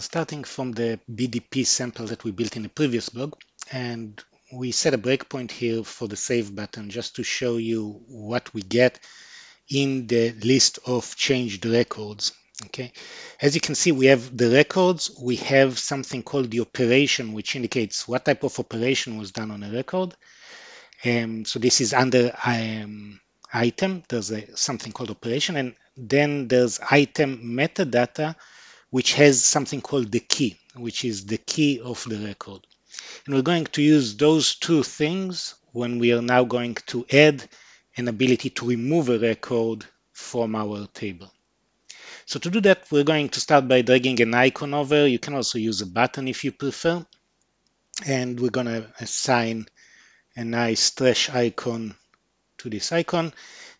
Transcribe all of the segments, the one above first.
starting from the BDP sample that we built in the previous blog and we set a breakpoint here for the save button just to show you what we get in the list of changed records okay? As you can see we have the records. We have something called the operation which indicates what type of operation was done on a record. Um, so this is under um, item. There's a, something called operation and then there's item metadata which has something called the key, which is the key of the record. And we're going to use those two things when we are now going to add an ability to remove a record from our table. So to do that, we're going to start by dragging an icon over. You can also use a button if you prefer. And we're going to assign a nice trash icon to this icon.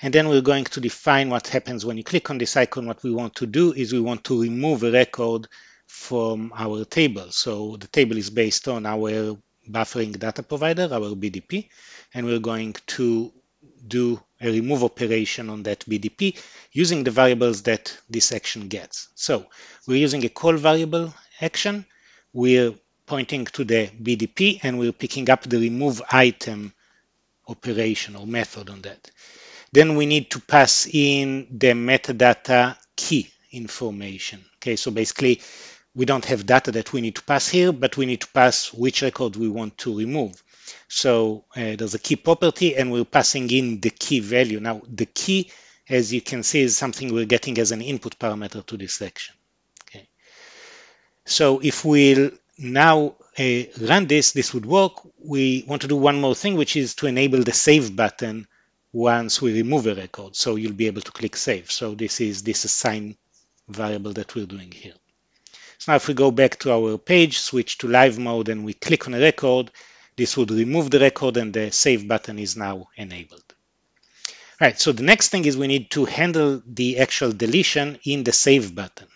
And then we're going to define what happens when you click on this icon. What we want to do is we want to remove a record from our table. So the table is based on our buffering data provider, our BDP, and we're going to do a remove operation on that BDP using the variables that this action gets. So we're using a call variable action. We're pointing to the BDP and we're picking up the remove item operation or method on that. Then we need to pass in the metadata key information. Okay, so basically we don't have data that we need to pass here, but we need to pass which record we want to remove. So uh, there's a key property and we're passing in the key value. Now the key, as you can see, is something we're getting as an input parameter to this section. Okay. So if we'll now uh, run this, this would work. We want to do one more thing, which is to enable the save button once we remove a record. So you'll be able to click save. So this is this assign variable that we're doing here. So now if we go back to our page, switch to live mode and we click on a record, this would remove the record and the save button is now enabled. All right, so the next thing is we need to handle the actual deletion in the save button.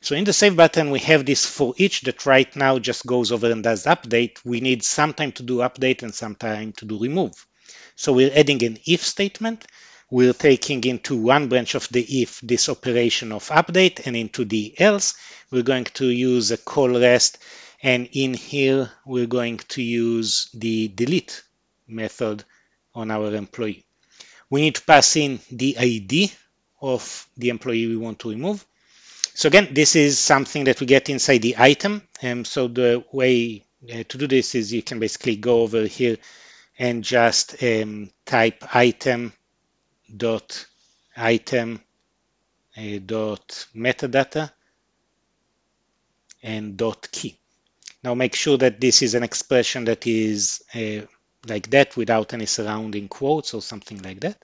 So in the save button, we have this for each that right now just goes over and does update. We need some time to do update and some time to do remove. So we're adding an if statement. We're taking into one branch of the if this operation of update and into the else, we're going to use a call rest. And in here, we're going to use the delete method on our employee. We need to pass in the ID of the employee we want to remove. So again, this is something that we get inside the item. And so the way uh, to do this is you can basically go over here and just um, type item dot item uh, dot metadata and dot key. Now make sure that this is an expression that is uh, like that without any surrounding quotes or something like that.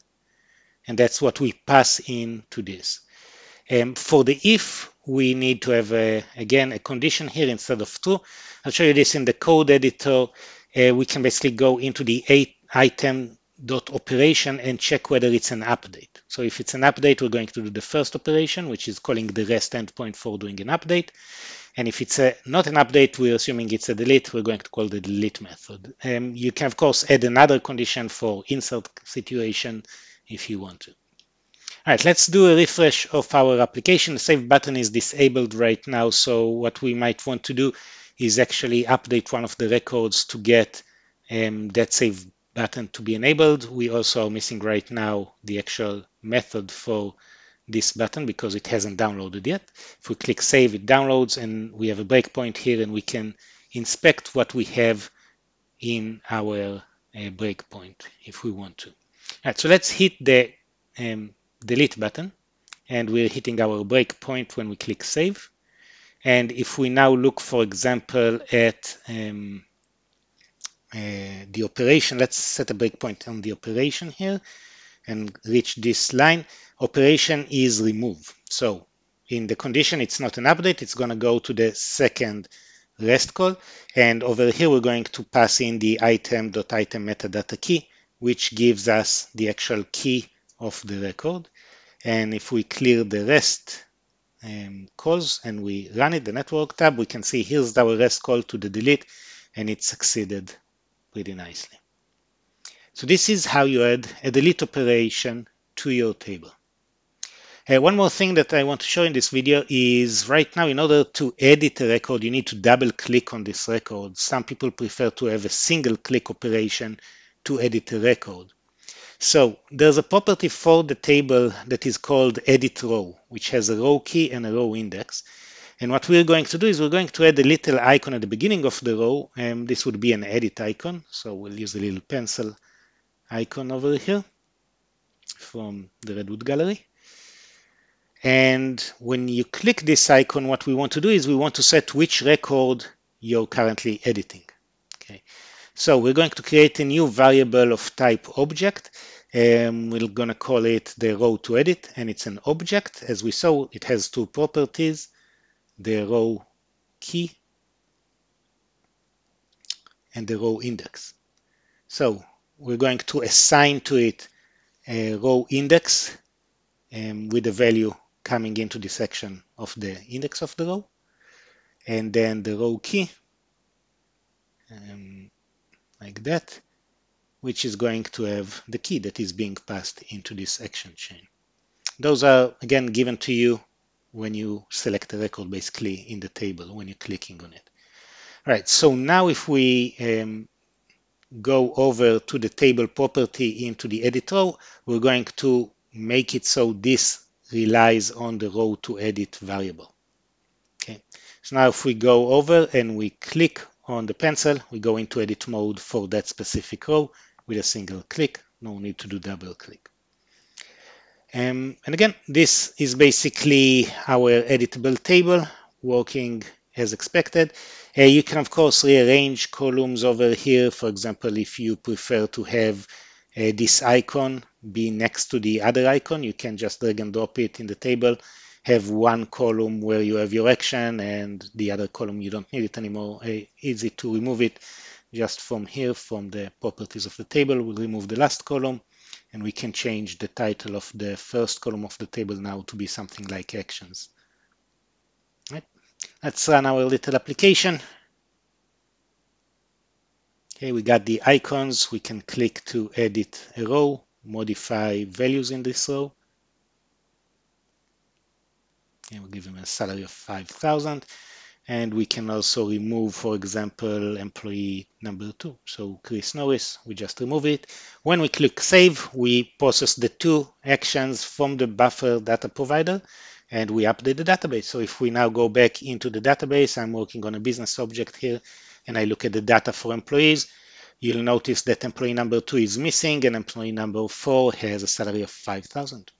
And that's what we pass in to this. Um, for the if, we need to have, a, again, a condition here instead of true. I'll show you this in the code editor uh, we can basically go into the item dot operation and check whether it's an update. So if it's an update, we're going to do the first operation, which is calling the REST endpoint for doing an update. And if it's a, not an update, we're assuming it's a delete, we're going to call the delete method. Um, you can, of course, add another condition for insert situation if you want to. All right, let's do a refresh of our application. The save button is disabled right now, so what we might want to do is actually update one of the records to get um, that save button to be enabled. We also are missing right now the actual method for this button because it hasn't downloaded yet. If we click save, it downloads and we have a breakpoint here and we can inspect what we have in our uh, breakpoint if we want to. All right, so let's hit the um, delete button and we're hitting our breakpoint when we click save. And if we now look, for example, at um, uh, the operation, let's set a breakpoint on the operation here and reach this line. Operation is remove. So in the condition, it's not an update. It's going to go to the second REST call. And over here, we're going to pass in the item.item metadata key, which gives us the actual key of the record. And if we clear the REST um, calls and we run it, the network tab, we can see here's our REST call to the delete and it succeeded pretty nicely. So this is how you add a delete operation to your table. Uh, one more thing that I want to show in this video is right now in order to edit a record you need to double click on this record. Some people prefer to have a single click operation to edit a record. So there's a property for the table that is called edit row which has a row key and a row index. And what we're going to do is we're going to add a little icon at the beginning of the row and this would be an edit icon. So we'll use a little pencil icon over here from the Redwood gallery. And when you click this icon, what we want to do is we want to set which record you're currently editing. Okay. So we're going to create a new variable of type object. Um, we're going to call it the row to edit, and it's an object. As we saw, it has two properties, the row key and the row index. So we're going to assign to it a row index um, with the value coming into the section of the index of the row and then the row key um, like that which is going to have the key that is being passed into this action chain. Those are again given to you when you select a record basically in the table when you're clicking on it. All right, so now if we um, go over to the table property into the editor, we're going to make it so this relies on the row to edit variable. Okay, so now if we go over and we click on the pencil, we go into edit mode for that specific row with a single click, no need to do double click. Um, and again, this is basically our editable table working as expected. Uh, you can of course rearrange columns over here. For example, if you prefer to have uh, this icon be next to the other icon. You can just drag and drop it in the table, have one column where you have your action and the other column you don't need it anymore. Uh, easy to remove it just from here, from the properties of the table. We'll remove the last column and we can change the title of the first column of the table now to be something like actions. Right. Let's run our little application. Okay, we got the icons. We can click to edit a row, modify values in this row. And we'll give him a salary of 5,000. And we can also remove, for example, employee number two. So Chris Norris, we just remove it. When we click save, we process the two actions from the buffer data provider and we update the database. So if we now go back into the database, I'm working on a business object here and I look at the data for employees, you'll notice that employee number two is missing and employee number four has a salary of 5,000.